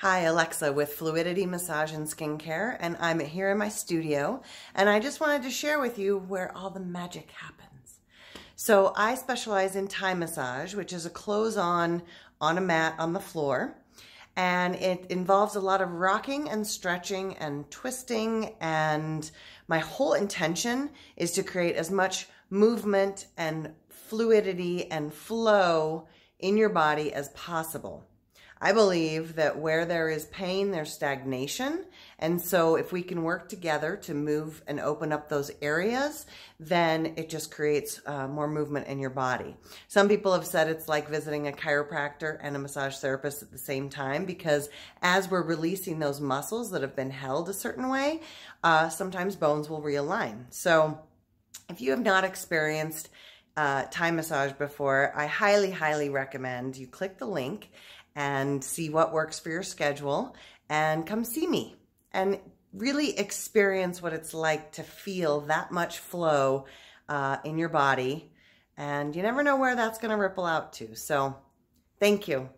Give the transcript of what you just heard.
Hi, Alexa with Fluidity Massage and Skincare, and I'm here in my studio, and I just wanted to share with you where all the magic happens. So I specialize in Thai massage, which is a clothes-on on a mat on the floor, and it involves a lot of rocking and stretching and twisting, and my whole intention is to create as much movement and fluidity and flow in your body as possible. I believe that where there is pain, there's stagnation. And so if we can work together to move and open up those areas, then it just creates uh, more movement in your body. Some people have said it's like visiting a chiropractor and a massage therapist at the same time because as we're releasing those muscles that have been held a certain way, uh, sometimes bones will realign. So if you have not experienced uh, Thai massage before, I highly, highly recommend you click the link and see what works for your schedule and come see me and really experience what it's like to feel that much flow uh, in your body. And you never know where that's going to ripple out to. So thank you.